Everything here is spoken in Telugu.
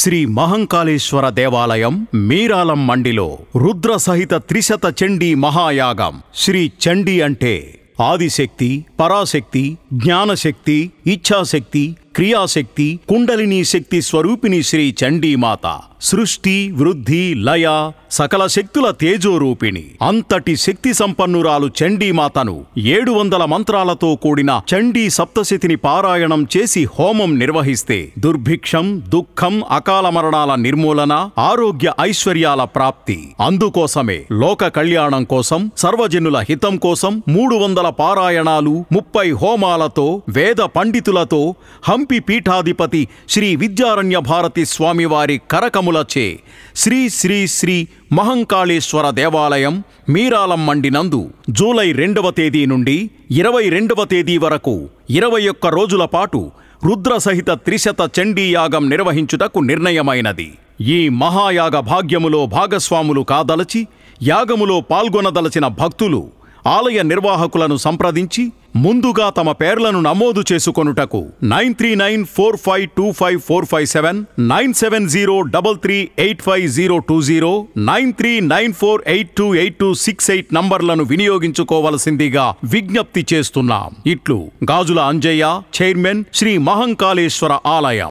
శ్రీ మహంకాళేశ్వర దేవాలయం మీరాలం మండిలో రుద్ర సహిత త్రిశత చండీ మహాయాగం. శ్రీ చండీ అంటే ఆదిశక్తి పరాశక్తి జ్ఞానశక్తి ఇచ్ఛాశక్తి క్రియాశక్తి కుండలిని శక్తి స్వరూపిణి శ్రీ చండీమాత. సృష్టి వృద్ధి లయ సకల శక్తుల తేజోరూపిణి. అంతటి శక్తి సంపన్నురాలు చండీమాతను ఏడు వందల మంత్రాలతో కూడిన చండీ సప్తశతిని పారాయణం చేసి హోమం నిర్వహిస్తే దుర్భిక్షం దుఃఖం అకాల మరణాల నిర్మూలన ఆరోగ్య ఐశ్వర్యాల ప్రాప్తి. అందుకోసమే లోక కళ్యాణం కోసం సర్వజనుల హితం కోసం మూడు వందల పారాయణాలు ముప్పై హోమాలతో వేద పండితులతో హంపి పీఠాధిపతి శ్రీ విద్యారణ్య భారతి స్వామివారి కరకములచే శ్రీ శ్రీ శ్రీ మహంకాళేశ్వర దేవాలయం మీరాలం మండినందు జూలై రెండవ తేదీ నుండి ఇరవై రెండవ తేదీ వరకు ఇరవై ఒక్క రోజుల పాటు రుద్ర సహిత త్రిశత చండీయాగం నిర్వహించుటకు నిర్ణయమైనది. ఈ మహాయాగ భాగ్యములో భాగస్వాములు కాదలచి యాగములో పాల్గొనదలచిన భక్తులు ఆలయ నిర్వాహకులను సంప్రదించి ముందుగా తమ పేర్లను నమోదు చేసుకొనుటకు nine three nine four five two five four five seven nine seven zero double three eight five zero two zero nine three nine four eight two eight two six eight నంబర్లను వినియోగించుకోవలసిందిగా విజ్ఞప్తి చేస్తున్నాం. ఇట్లు గాజుల అంజయ్య చైర్మన్ శ్రీ మహంకాళేశ్వర ఆలయం.